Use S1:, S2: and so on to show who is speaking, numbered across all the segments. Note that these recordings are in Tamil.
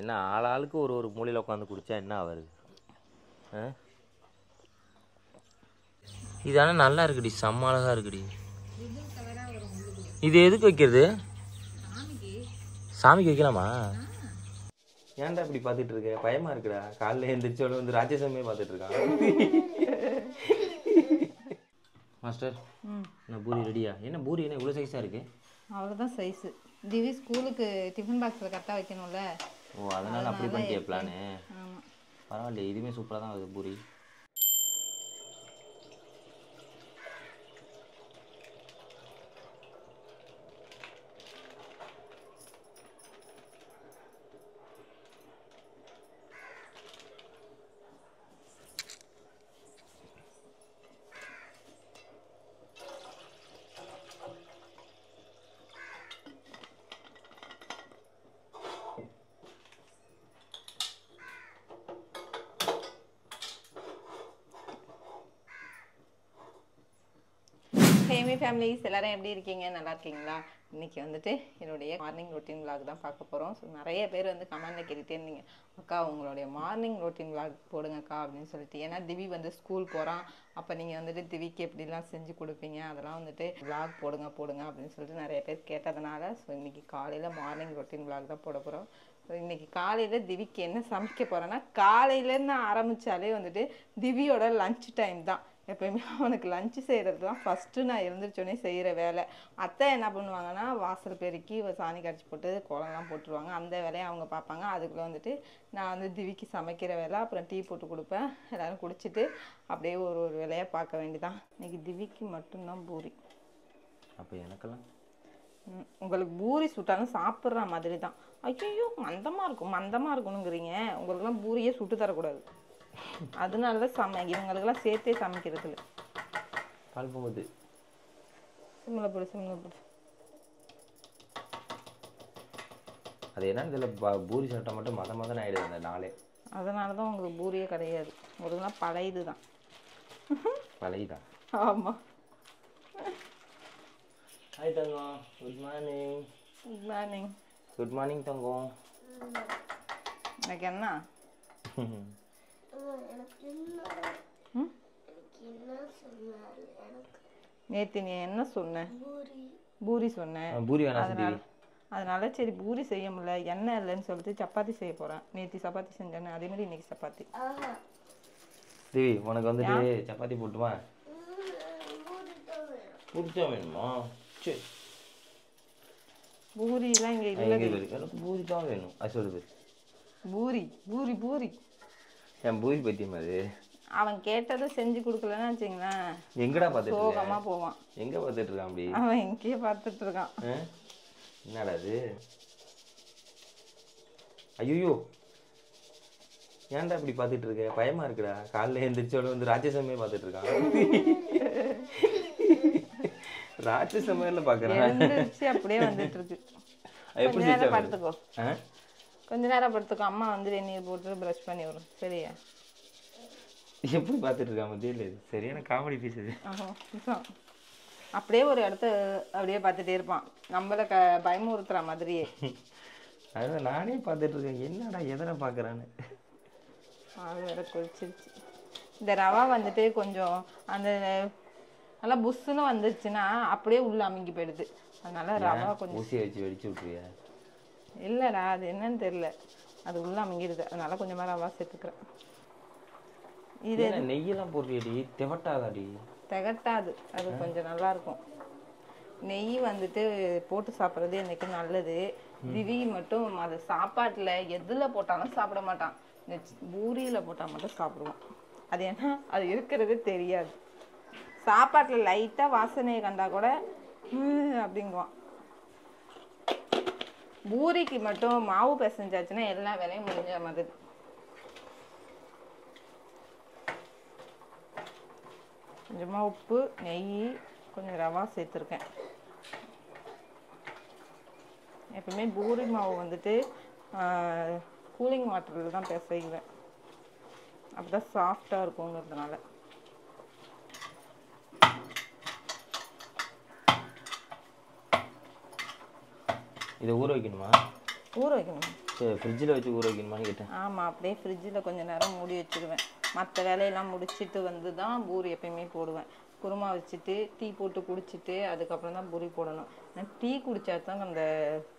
S1: என்ன ஆளாளுக்கு ஒரு ஒரு மூலையில் உட்காந்து குடித்தா என்ன வருது இது ஆனால் நல்லா இருக்குடி செம்ம அழகாக இருக்குடி இது எதுக்கு வைக்கிறது சாமிக்கு வைக்கலாமா ஏன்டா இப்படி பார்த்துட்டு இருக்க பயமா இருக்குடா காலைல எழுந்திரிச்சோட வந்து ராஜேசமே பார்த்துட்டு இருக்கான் மாஸ்டர் நான் பூரி ரெடியா என்ன பூரி என்ன இவ்வளோ சைஸாக இருக்கு
S2: அவ்வளோதான் சைஸு திவி ஸ்கூலுக்கு டிஃபன் பாக்ஸில் கரெக்டாக வைக்கணும்ல
S1: ஓ அதனால அப்படி பண்ணிட்டியா பிளானு பரவாயில்லையே இதுவுமே சூப்பராக தான் வருது பூரி
S2: மைமே ஃபேமிலிஸ் எல்லாரும் எப்படி இருக்கீங்க நல்லா இருக்கீங்களா இன்னைக்கு வந்துட்டு என்னுடைய மார்னிங் ரொட்டீன் விளாக் தான் பார்க்க போகிறோம் ஸோ நிறைய பேர் வந்து கமெண்டில் கேட்டுகிட்டே இருந்தீங்க அக்கா உங்களுடைய மார்னிங் ரொட்டீன் விளாக் போடுங்கக்கா அப்படின்னு சொல்லிட்டு ஏன்னா திவி வந்து ஸ்கூல் போகிறான் அப்போ நீங்கள் வந்துட்டு திவிக்கு எப்படிலாம் செஞ்சு கொடுப்பீங்க அதெல்லாம் வந்துட்டு விளாக் போடுங்க போடுங்க அப்படின்னு சொல்லிட்டு நிறைய பேர் கேட்டதுனால ஸோ இன்றைக்கி காலையில் மார்னிங் ரொட்டீன் விளாக் தான் போட போகிறோம் இன்னைக்கு காலையில் திவிக்கு என்ன சமைக்க போகிறேன்னா காலையிலேருந்து ஆரம்பித்தாலே வந்துட்டு திவியோட லஞ்ச் டைம் தான் எப்பயுமே அவனுக்கு லஞ்சு செய்கிறது தான் ஃபஸ்ட்டு நான் இருந்துருச்சோன்னே செய்கிற வேலை அத்தை என்ன பண்ணுவாங்கன்னா வாசல் பெருக்கி சாணி கரைச்சி போட்டு குளம்லாம் போட்டுருவாங்க அந்த வேலையை அவங்க பார்ப்பாங்க அதுக்குள்ளே வந்துட்டு நான் வந்து திவிக்கு சமைக்கிற வேலை அப்புறம் டீ போட்டு கொடுப்பேன் எல்லோரும் குடிச்சிட்டு அப்படியே ஒரு ஒரு வேலையாக பார்க்க வேண்டிதான் இன்றைக்கி திவிக்கு மட்டும்தான் பூரி
S1: அப்போ எனக்கெல்லாம்
S2: உங்களுக்கு பூரி சுட்டாலும் சாப்பிட்ற மாதிரி தான் ஐயோ மந்தமாக இருக்கும் மந்தமாக இருக்கணுங்கிறீங்க உங்களுக்குலாம் பூரியே சுட்டு தரக்கூடாது அதனால தான் சம இவங்களுக்கெல்லாம் சேர்த்தே சமைக்கிறது கால் போகுது சிம்மில் போடு சிம்மில் போடு
S1: அது என்ன இதில் ப பூரி சாப்பிட்டா மட்டும் மத மதம் ஆகிடுது அந்த நாளே
S2: அதனால தான் உங்களுக்கு பூரியே கிடையாது ஒரு தான் பழையது தான் பழையதான் ஆமாம்
S1: ஹாய் தங்கம் good morning
S2: good morning
S1: good morning தங்கம்
S2: எனக்கு என்ன நேத்து நீ என்ன சொன்ன பூரி சொன்னேன் பூரி அதனால அதனால சரி பூரி செய்ய முடியல எண்ணெய் இல்லைன்னு சொல்லிட்டு சப்பாத்தி செய்ய போறேன் நேத்தி சப்பாத்தி செஞ்சேன் அதே மாதிரி இன்னைக்கு சப்பாத்தி
S1: தேவி உனக்கு வந்துட்டு சப்பாத்தி போட்டுமா பூரிச்சா வேணுமா சரி
S2: எல்லாம் இங்கே இல்லை
S1: பூரி தான் வேணும் அது
S2: பூரி பூரி பூரி
S1: என் பூஜை பத்தியம் அது
S2: அவன் கேட்டதை செஞ்சு கொடுக்கலன்னு வச்சுங்களேன்
S1: எங்கடா பார்த்துட்டு சோகமா போவான் எங்க பார்த்துட்டு இருக்கான் அப்படி அவன்
S2: எங்கேயே பார்த்துட்டு இருக்கான்
S1: என்னடா அது ஐயோ ஏன்டா இப்படி பார்த்துட்டு இருக்க பயமா இருக்குடா காலைல எழுந்திரிச்சோட வந்து ராஜசமே பார்த்துட்டு இருக்கான் ராட்சச பார்க்குறேன் பாக்குறேன் அப்படியே வந்துட்டு இருக்கு
S2: எப்படி படுத்துக்கோ கொஞ்ச நேரம் படுத்துக்கோ அம்மா வந்து வெந்நீர் போட்டு ப்ரஷ் பண்ணி விடும் சரியா
S1: எப்படி பார்த்துட்டு இருக்கா மத்தியில் சரியான காமெடி பீஸ் இது
S2: அப்படியே ஒரு இடத்த அப்படியே பார்த்துட்டே இருப்பான் நம்மளை க பயமுறுத்துற மாதிரியே
S1: அது நானே பார்த்துட்டு இருக்கேன் என்னடா எதனை பார்க்குறான்னு
S2: அது வேற கொதிச்சிருச்சு இந்த ரவா வந்துட்டு கொஞ்சம் அந்த நல்லா புஷ்ஷுன்னு வந்துருச்சுன்னா அப்படியே உள்ள அமைங்கி போயிடுது அதனால ரவா கொஞ்சம் ஊசியை
S1: வச்சு வெடிச்சு விட்டுருவியா
S2: இல்லைடா அது என்னன்னு தெரியல அது உள்ளே அமைங்கிடுது அதனால கொஞ்சம் மேலே அவா சேர்த்துக்கிறேன்
S1: இது நெய்யெல்லாம் போடுறியடி திகட்டாதாடி
S2: திகட்டாது அது கொஞ்சம் நல்லா இருக்கும் நெய் வந்துட்டு போட்டு சாப்பிட்றது எனக்கு நல்லது திவி மட்டும் அது சாப்பாட்டில் எதில் போட்டாலும் சாப்பிட மாட்டான் இந்த பூரியில் போட்டால் மட்டும் சாப்பிடுவான் அது ஏன்னா அது இருக்கிறது தெரியாது சாப்பாட்டில் லைட்டாக வாசனையை கண்டா கூட அப்படிங்குவான் பூரிக்கு மட்டும் மாவு பிசைஞ்சாச்சுன்னா எல்லா வேலையும் முடிஞ்ச மாதிரி கொஞ்சமாக உப்பு நெய் கொஞ்சம் ரவா சேர்த்துருக்கேன் எப்பவுமே பூரி மாவு வந்துட்டு கூலிங் வாட்டரில் தான் பிசைவேன் அப்போ தான் சாஃப்டாக இருக்குங்கிறதுனால
S1: இதை ஊற வைக்கணுமா ஊற வைக்கணும் சரி ஃப்ரிட்ஜில் வச்சு ஊற வைக்கணுமான்னு கேட்டேன்
S2: ஆமாம் அப்படியே ஃப்ரிட்ஜில் கொஞ்சம் நேரம் மூடி வச்சுருவேன் மற்ற வேலையெல்லாம் முடிச்சுட்டு வந்து தான் பூரி எப்பயுமே போடுவேன் குருமா வச்சுட்டு டீ போட்டு குடிச்சிட்டு அதுக்கப்புறம் தான் பூரி போடணும் ஏன்னா டீ குடித்தா தான் அந்த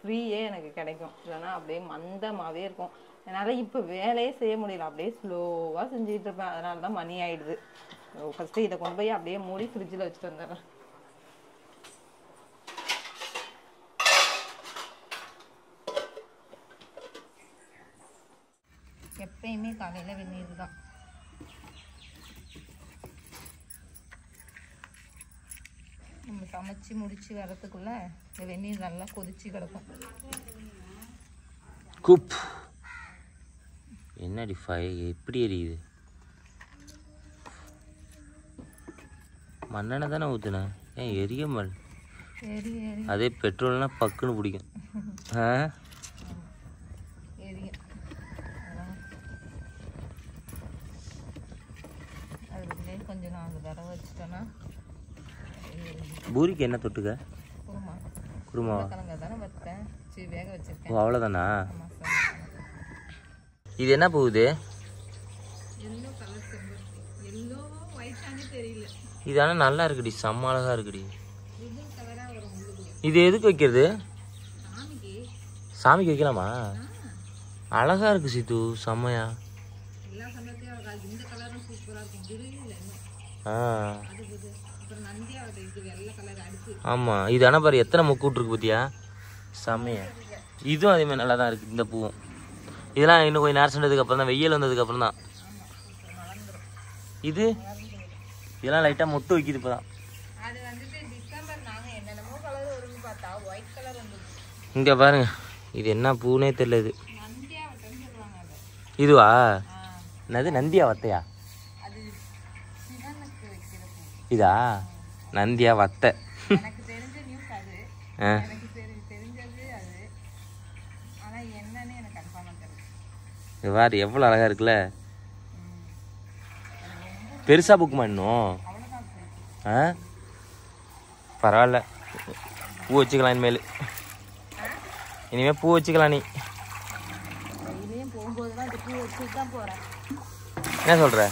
S2: ஃப்ரீயே எனக்கு கிடைக்கும் இல்லைன்னா அப்படியே மந்தமாகவே இருக்கும் என்னால் இப்போ வேலையே செய்ய முடியல அப்படியே ஸ்லோவாக செஞ்சுக்கிட்டு இருப்பேன் அதனால தான் மணி ஆகிடுது ஃபஸ்ட்டு இதை கொண்டு போய் அப்படியே மூடி ஃப்ரிட்ஜில் வச்சுட்டு வந்துடுறேன் எப்பயுமே காலையில் வெந்நீர் தான் நம்ம சமைச்சு முடிச்சு வரத்துக்குள்ள இந்த வெந்நீர் நல்லா கொதிச்சு கிடக்கும்
S1: என்னடி ஃபை எப்படி எரியுது மண்ணெண்ணெய் தானே ஊற்றுனேன் ஏன் எரிய மண் அதே பெட்ரோல்னால் பக்குன்னு பிடிக்கும் ஆ பூரிக்கு என்ன தொட்டுக்க
S2: குருமாவா ஓ அவ்வளோதானா
S1: இது என்ன போகுது இது ஆனால் நல்லா இருக்குடி செம்ம அழகா இருக்குடி இது எதுக்கு வைக்கிறது சாமிக்கு வைக்கலாமா அழகா இருக்கு சித்து செம்மையா ஆ ஆமாம் இது ஆனால் பாரு எத்தனை முக்கூட்டு இருக்கு பார்த்தியா செம்மையா இதுவும் அதேமாதிரி நல்லா தான் இருக்குது இந்த பூவும் இதெல்லாம் இன்னும் கொஞ்சம் நேரம் சென்றதுக்கு அப்புறம் தான் வெயில் வந்ததுக்கு அப்புறம் தான் இது இதெல்லாம் லைட்டாக மொட்டு வைக்கிது இப்போ தான் இங்கே பாருங்க இது என்ன பூனே தெரியல இது இதுவா என்னது நந்தியா வத்தையா இதா நந்தியா வத்த வேறு எவ்வளோ அழகாக இருக்குல்ல பெருசாக புக் பண்ணும் ஆ பரவாயில்ல பூ வச்சுக்கலாம் இனிமேல் இனிமேல் பூ வச்சுக்கலாம் நீ என்ன சொல்கிற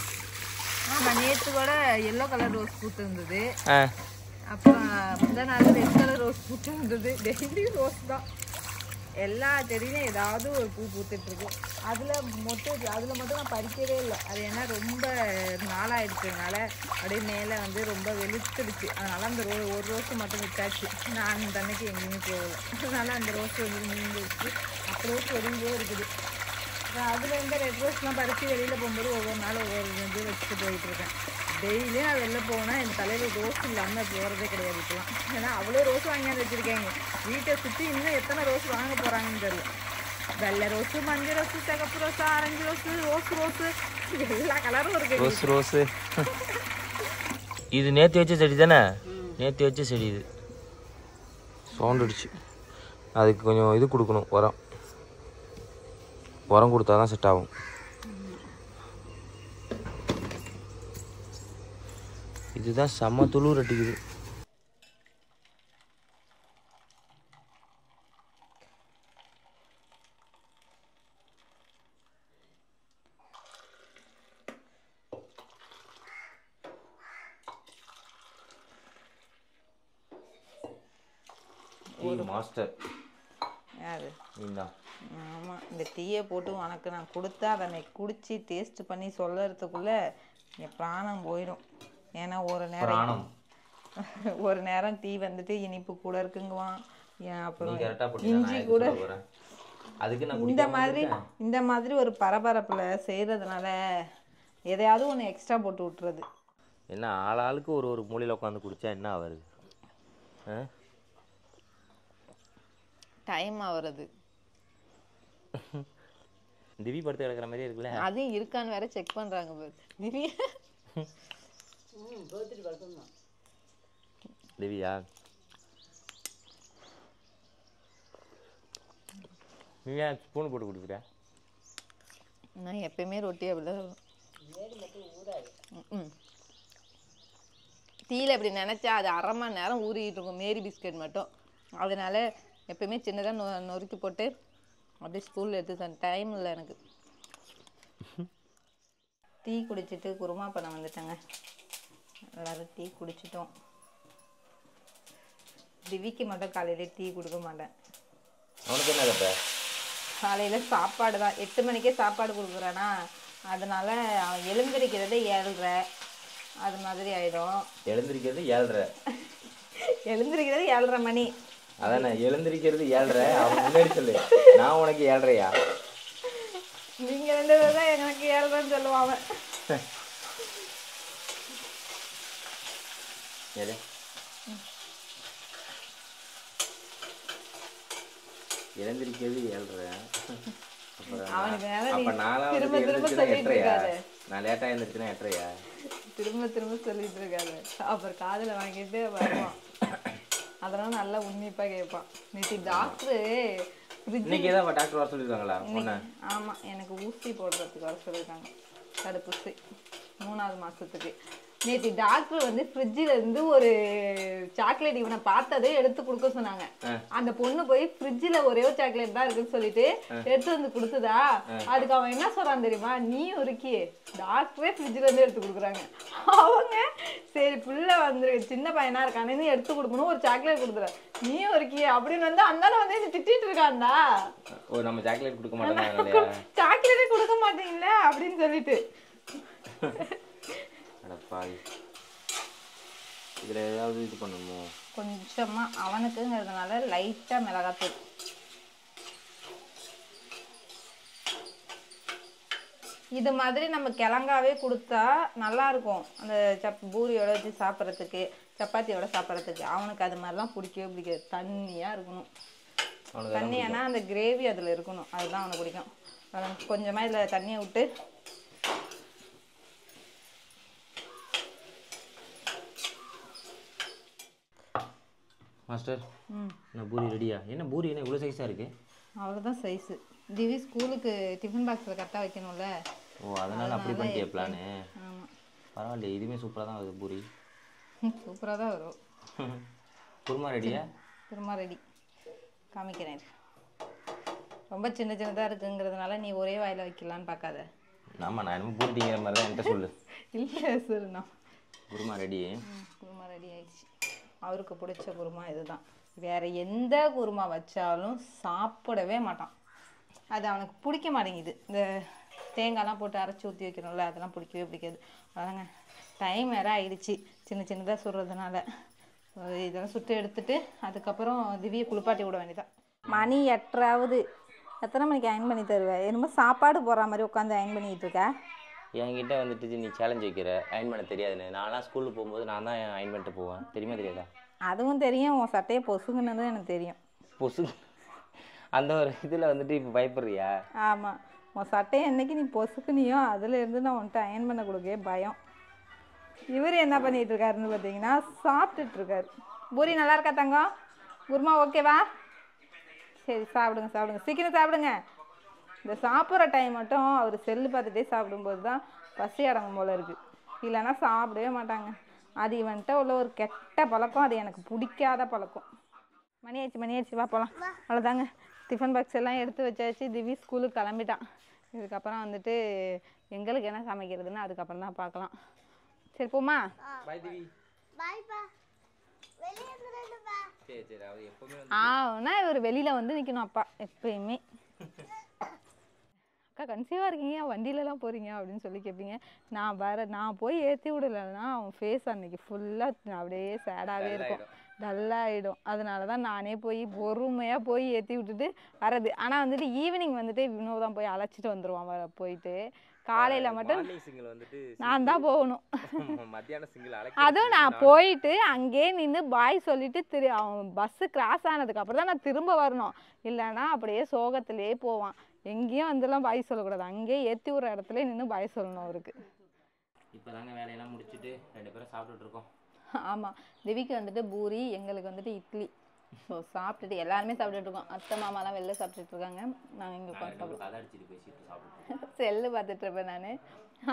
S2: நான் நேற்று கூட எல்லோ கலர் ரோஸ் பூத்து இருந்தது அப்புறம் முந்தா நாள் ரெட் கலர் ரோஸ் பூத்து இருந்தது டெய்லி ரோஸ் தான் எல்லா செடியிலும் ஏதாவது ஒரு பூ பூத்துட்டு இருக்கு அதில் மட்டும் அதில் மட்டும் நான் பறிக்கவே இல்லை அது ஏன்னா ரொம்ப நாளாயிடுச்சுனால அப்படியே மேலே வந்து ரொம்ப வெளுத்துடுச்சு அதனால அந்த ரோ ஒரு ரோஸு மட்டும் விட்டாச்சு நான் அந்த அன்னைக்கு எங்கேயுமே போகலை அதனால அந்த ரோஸ் வந்து நீங்கிடுச்சு ரோஸ் ஒருங்கே இருக்குது அதில் இருந்த ரெட் ரோஸ்லாம் பறித்து வெளியில் போகும்போது ஒவ்வொரு நாள் ஒவ்வொரு இது வச்சுட்டு போயிட்டுருக்கேன் டெய்லியும் நான் வெளில போனால் என் தலையில் ரோஸ் இல்லாமல் போகிறதே கிடையாது இப்போலாம் ஏன்னா அவ்வளோ ரோஸ் வாங்கியாந்து வச்சுருக்கேங்க வீட்டை சுற்றி இன்னும் எத்தனை ரோஸ் வாங்க போகிறாங்கன்னு தெரியல வெள்ளை ரோஸு மஞ்சள் ரோஸு சிகப்பு ரோஸு ஆரஞ்சு ரோஸு ரோஸ் ரோஸு எல்லா கலரும் இருக்கு ரோஸ் ரோஸு
S1: இது நேற்று வச்ச செடி தானே நேற்று வச்ச செடி இது சவுண்ட் அடிச்சு அதுக்கு கொஞ்சம் இது கொடுக்கணும் உரம் உரம் கொடுத்தா தான் செட் ஆகும் இதுதான் செம்ம துளூர் அடிக்குது மாஸ்டர் யாரு நீ
S2: ஆமாம் இந்த டீயை போட்டு உனக்கு நான் கொடுத்தா அதை குடித்து டேஸ்ட் பண்ணி சொல்லறதுக்குள்ளே என் பிராணம் போயிடும் ஏன்னா ஒரு நேரம் ஒரு நேரம் டீ வந்துட்டு இனிப்பு கூட இருக்குங்குவான் அப்புறம் இஞ்சி கூட இந்த மாதிரி இந்த மாதிரி ஒரு பரபரப்பில் செய்கிறதுனால எதையாவது ஒன்று எக்ஸ்ட்ரா போட்டு விட்டுறது
S1: என்ன ஆள் ஆளுக்கு ஒரு ஒரு மூலையில் உட்காந்து குடித்தா என்ன ஆகுது
S2: டைம் ஆகுறது
S1: திவி படுத்து கிடக்குற மாதிரி இருக்குல்ல
S2: அதையும் இருக்கான்னு வேற செக் பண்றாங்க பாரு திவி
S1: திவியா நீயா ஸ்பூன் போட்டு கொடுக்குற
S2: நான் எப்பயுமே ரொட்டி அப்படிதான் டீயில் இப்படி நினச்சா அது அரை மணி நேரம் ஊறிக்கிட்டு இருக்கும் மேரி பிஸ்கட் மட்டும் அதனால் எப்பயுமே சின்னதாக நொ நொறுக்கி போட்டு அப்படியே ஸ்கூலில் எடுத்து டைம் இல்லை எனக்கு டீ குடிச்சிட்டு குருமா பணம் வந்துட்டேங்க எல்லோரும் டீ குடிச்சிட்டோம் திவிக்கு மட்டும் காலையிலே டீ கொடுக்க மாட்டேன்
S1: அவனுக்கு என்ன கதை
S2: காலையில் சாப்பாடு தான் எட்டு மணிக்கே சாப்பாடு கொடுக்குறானா அதனால் அவன் எழுந்திருக்கிறது ஏழ்ரை அது மாதிரி ஆகிடும்
S1: எழுந்திருக்கிறது ஏழ்ரை
S2: எழுந்திருக்கிறது ஏழரை மணி
S1: அதான் நான் எழுந்திருக்கிறது ஏழ்ரை அவன் முன்னாடி சொல்லு நான் உனக்கு ஏழ்றையா
S2: நீங்க ரெண்டு பேரும் எனக்கு ஏழ்றன்னு சொல்லுவான்
S1: எது எழுந்திருக்கிறது ஏழ்ரை அப்ப நாலாவது எழுந்திருச்சுன்னா நான் லேட்டா எழுந்திருச்சுன்னா எட்டரையா
S2: திரும்ப திரும்ப சொல்லிட்டு இருக்காரு அப்புறம் காதுல வாங்கிட்டு வருவான் அதனால நல்லா உன்னிப்பா கேட்பான் நேற்று டாக்டரு இன்னைக்கு ஏதாவது டாக்டர் வர
S1: சொல்லியிருக்காங்களா
S2: ஆமாம் எனக்கு ஊசி போடுறதுக்கு வர சொல்லியிருக்காங்க தடுப்பூசி மூணாவது மாதத்துக்கு நேற்று டாக்டர் வந்து ஃப்ரிட்ஜில் இருந்து ஒரு சாக்லேட் இவனை பார்த்ததே எடுத்து கொடுக்க சொன்னாங்க அந்த பொண்ணு போய் ஃப்ரிட்ஜில் ஒரே ஒரு சாக்லேட் தான் இருக்குன்னு சொல்லிட்டு எடுத்து வந்து கொடுத்ததா அதுக்கு அவன் என்ன சொல்றான் தெரியுமா நீ இருக்கியே டாக்டரே ஃப்ரிட்ஜில் இருந்து எடுத்து கொடுக்குறாங்க அவங்க சரி பிள்ளை வந்துரு சின்ன பையனா இருக்கானு எடுத்து கொடுக்கணும் ஒரு சாக்லேட் கொடுத்துற நீ இருக்கியே அப்படின்னு வந்து அந்த வந்து என்ன திட்டிட்டு இருக்காண்டா
S1: ஓ நம்ம சாக்லேட் கொடுக்க மாட்டோம்
S2: சாக்லேட்டே கொடுக்க மாட்டீங்களே அப்படின்னு சொல்லிட்டு
S1: பாவி இதில் ஏதாவது இது பண்ணணுமோ
S2: கொஞ்சமாக அவனுக்குங்கிறதுனால லைட்டாக மிளகாத்தூள் இது மாதிரி நம்ம கிழங்காவே கொடுத்தா நல்லாயிருக்கும் அந்த சப் பூரியோட வச்சு சாப்பிட்றதுக்கு சப்பாத்தியோட சாப்பிட்றதுக்கு அவனுக்கு அது மாதிரிலாம் பிடிக்கவே பிடிக்காது தண்ணியாக இருக்கணும் தண்ணியானா அந்த கிரேவி அதில் இருக்கணும் அதுதான் அவனுக்கு பிடிக்கும் கொஞ்சமாக இதில் தண்ணியை விட்டு
S1: மாஸ்டர் நான் பூரி ரெடியா என்ன பூரி என்ன இவ்வளோ சைஸாக இருக்குது
S2: அவ்வளோதான் சைஸு திவி ஸ்கூலுக்கு டிஃபன் பாக்ஸில் கரெக்டாக வைக்கணும்ல
S1: ஓ அதனால் அப்படி பண்ணிய பிளானு ஆமாம் பரவாயில்ல இதுவுமே சூப்பராக தான் வருது பூரி
S2: சூப்பராக தான் வரும்
S1: குருமா ரெடியா
S2: குருமா ரெடி காமிக்கிறேன் ரொம்ப சின்ன சின்னதாக இருக்குங்கிறதுனால நீ ஒரே வாயில் வைக்கலான்னு பார்க்காத
S1: ஆமாம் நான் என்ன பூரிட்டிங்கிற மாதிரி தான் என்கிட்ட சொல்லு
S2: இல்லை சொல்லு நான் குருமா ரெடி குருமா ரெடி ஆயிடுச்சு அவருக்கு பிடிச்ச குருமா இதுதான் வேறு எந்த குருமா வச்சாலும் சாப்பிடவே மாட்டான் அது அவனுக்கு பிடிக்க மாட்டேங்குது இந்த தேங்காய்லாம் போட்டு அரைச்சி ஊற்றி வைக்கணும்ல அதெல்லாம் பிடிக்கவே பிடிக்காது அதாங்க டைம் வேறு ஆயிடுச்சு சின்ன சின்னதாக சுடுறதுனால இதெல்லாம் சுட்டு எடுத்துட்டு அதுக்கப்புறம் திவ்யை குளிப்பாட்டி விட வேண்டியதான் மணி எட்டராவது எத்தனை மணிக்கு அயன் பண்ணி தருவேன் என்னமோ சாப்பாடு போடுற மாதிரி உட்காந்து அயன் பண்ணிக்கிட்டு இருக்கேன்
S1: என்கிட்ட வந்துட்டு நீ சேலஞ்ச் வைக்கிற அயன் பண்ண தெரியாதுன்னு நான்லாம் ஸ்கூலுக்கு போகும்போது நான் தான் அயன் பண்ணிட்டு போவேன் தெரியுமா தெரியாதா
S2: அதுவும் தெரியும் உன் சட்டையை பொசுங்கன்னு எனக்கு தெரியும்
S1: பொசு அந்த ஒரு இதில் வந்துட்டு இப்போ பயப்படுறியா
S2: ஆமாம் உன் சட்டையை என்னைக்கு நீ பொசுக்குனியோ அதுலேருந்து நான் உன்ட்ட அயன் பண்ண கொடுக்கவே பயம் இவர் என்ன பண்ணிகிட்டு இருக்காருன்னு பார்த்தீங்கன்னா சாப்பிட்டுட்ருக்காரு பூரி நல்லா இருக்கா தங்கம் குருமா ஓகேவா சரி சாப்பிடுங்க சாப்பிடுங்க சீக்கிரம் சாப்பிடுங்க இந்த சாப்பிட்ற டைம் மட்டும் அவர் செல்லு பார்த்துட்டே சாப்பிடும்போது தான் பசி அடங்கும் போல் இருக்குது இல்லைன்னா சாப்பிடவே மாட்டாங்க அது இவன்கிட்ட உள்ள ஒரு கெட்ட பழக்கம் அது எனக்கு பிடிக்காத பழக்கம் மணி ஆயிடுச்சு மணி ஆயிடுச்சு வா போகலாம் அவ்வளோதாங்க டிஃபன் பாக்ஸ் எல்லாம் எடுத்து வச்சாச்சு திவி ஸ்கூலுக்கு கிளம்பிட்டான் இதுக்கப்புறம் வந்துட்டு எங்களுக்கு என்ன சமைக்கிறதுன்னு அதுக்கப்புறம் தான் பார்க்கலாம் சரி போமா ஆனா இவர் வெளியில வந்து நிக்கணும் அப்பா எப்பயுமே அக்கா கன்சீவாக இருக்கீங்க வண்டியிலலாம் போகிறீங்க அப்படின்னு சொல்லி கேட்பீங்க நான் வர நான் போய் ஏற்றி விடலைன்னா அவன் ஃபேஸ் அன்னைக்கு ஃபுல்லாக அப்படியே சேடாகவே இருக்கும் டல்லாகிடும் அதனால தான் நானே போய் பொறுமையாக போய் ஏற்றி விட்டுட்டு வரது ஆனால் வந்துட்டு ஈவினிங் வந்துட்டு வினோதான் போய் அழைச்சிட்டு வந்துடுவான் வர போயிட்டு காலையில மட்டும்
S1: நான் தான் போகணும்
S2: அதுவும் நான் போயிட்டு அங்கேயே நின்று பாய் சொல்லிட்டு திரு அவன் பஸ்ஸு கிராஸ் ஆனதுக்கு அப்புறம் தான் நான் திரும்ப வரணும் இல்லைன்னா அப்படியே சோகத்திலே போவான் எங்கேயும் அதெல்லாம் பாய் சொல்லக்கூடாது அங்கேயே ஏற்றி விட்ற இடத்துல நின்று பாய் சொல்லணும் அவருக்கு
S1: இப்போ தாங்க வேலையெல்லாம் முடிச்சுட்டு ரெண்டு பேரும் சாப்பிட்டுட்ருக்கோம்
S2: ஆமாம் திவிக்கு வந்துட்டு பூரி எங்களுக்கு வந்துட்டு இட்லி ஸோ சாப்பிட்டுட்டு எல்லாருமே சாப்பிட்டுட்ருக்கோம் அத்தை மாமாலாம் வெளில சாப்பிட்டுட்டு இருக்காங்க நாங்கள் இங்கே
S1: உட்காந்து
S2: செல்லு பார்த்துட்ருப்பேன் நான்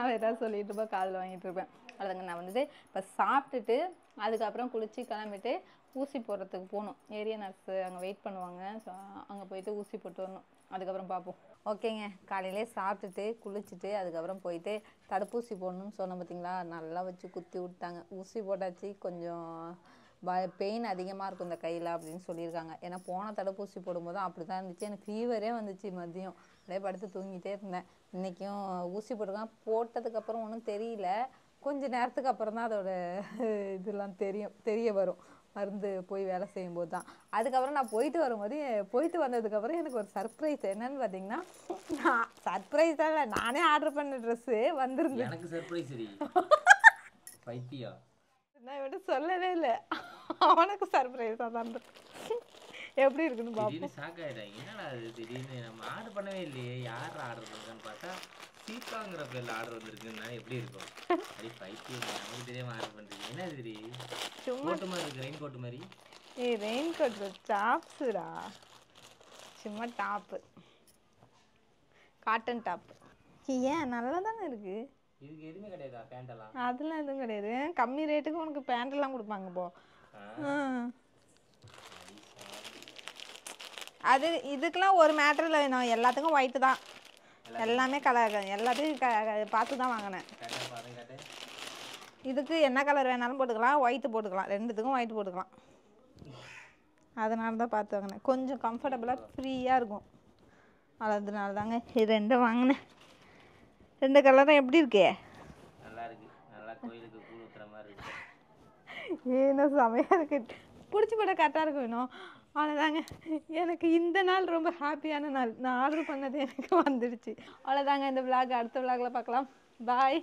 S2: அவன் ஏதாவது சொல்லிட்டு இருப்பேன் காதில் வாங்கிட்டு இருப்பேன் அதுங்க நான் வந்துட்டு இப்போ சாப்பிட்டுட்டு அதுக்கப்புறம் குளித்து கிளம்பிட்டு ஊசி போடுறதுக்கு போகணும் ஏரியா நர்ஸு அங்கே வெயிட் பண்ணுவாங்க ஸோ அங்கே போயிட்டு ஊசி போட்டு வரணும் அதுக்கப்புறம் பார்ப்போம் ஓகேங்க காலையிலே சாப்பிட்டுட்டு குளிச்சுட்டு அதுக்கப்புறம் போயிட்டு தடுப்பூசி போடணும்னு சொன்னோம் பார்த்தீங்களா நல்லா வச்சு குத்தி விட்டாங்க ஊசி போட்டாச்சு கொஞ்சம் ப பெயின் அதிகமாக இருக்கும் இந்த கையில் அப்படின்னு சொல்லியிருக்காங்க ஏன்னா போன தடுப்பூசி போடும்போது அப்படி தான் இருந்துச்சு எனக்கு ஃபீவரே வந்துச்சு மதியம் அப்படியே படுத்து தூங்கிட்டே இருந்தேன் இன்றைக்கும் ஊசி போட்டிருக்காங்க போட்டதுக்கப்புறம் ஒன்றும் தெரியல கொஞ்சம் நேரத்துக்கு அப்புறம் தான் அதோட இதெல்லாம் தெரியும் தெரிய வரும் மருந்து போய் வேலை செய்யும்போது தான் அதுக்கப்புறம் நான் போயிட்டு வரும்போது போயிட்டு வந்ததுக்கப்புறம் எனக்கு ஒரு சர்ப்ரைஸ் என்னன்னு பார்த்தீங்கன்னா சர்ப்ரைஸ் தான் இல்லை நானே ஆர்டர் பண்ண ட்ரெஸ்ஸு வந்துருந்து
S1: எனக்கு சர்ப்ரைஸ்
S2: நான் இவன்ட்டு சொல்லவே இல்லை அவனுக்கு சர்ப்ரைஸ் தான் எப்படி இருக்குன்னு
S1: பார்ப்போம் என்னடா அது திடீர்னு நம்ம ஆர்டர் பண்ணவே இல்லையே யார் ஆர்டர் பண்ணுறான்னு பார்த்தா சீதாங்கிற பேர்ல ஆர்டர் வந்திருக்குன்னா எப்படி இருக்கும் அடி பைத்தியம் தெரியாம ஆர்டர் பண்றீங்க என்ன மாதிரி இருக்கு ரெயின் கோட் மாதிரி
S2: ஏய் ரெயின் கோட் டாப்ஸ்டா சும்மா டாப் காட்டன் டாப் ஏன் நல்லா தானே இருக்கு
S1: இதுக்கு எதுவுமே கிடையாதா
S2: அதெல்லாம் எதுவும் கிடையாது கம்மி ரேட்டுக்கு உனக்கு பேண்ட் எல்லாம் கொடுப்பாங்க போ அது இதுக்கெல்லாம் ஒரு மேட்டரில் வேணும் எல்லாத்துக்கும் ஒயிட்டு தான் எல்லாமே கலர் எல்லாத்தையும் க பார்த்து தான் வாங்கினேன் இதுக்கு என்ன கலர் வேணாலும் போட்டுக்கலாம் ஒயிட்டு போட்டுக்கலாம் ரெண்டுத்துக்கும் ஒயிட் போட்டுக்கலாம் அதனால தான் பார்த்து வாங்கினேன் கொஞ்சம் கம்ஃபர்டபுளாக ஃப்ரீயாக இருக்கும் அதனால தாங்க இது ரெண்டும் வாங்கினேன் ரெண்டு கலரும் எப்படி இருக்கே ஏன்னா செமையாக இருக்கு பிடிச்சி போட கரெக்டாக இருக்கும் வேணும் அவ்வளோதாங்க எனக்கு இந்த நாள் ரொம்ப ஹாப்பியான நாள் நான் ஆர்டர் பண்ணது எனக்கு வந்துடுச்சு அவ்வளோதாங்க இந்த விளாக் அடுத்த விளாகில் பார்க்கலாம் பாய்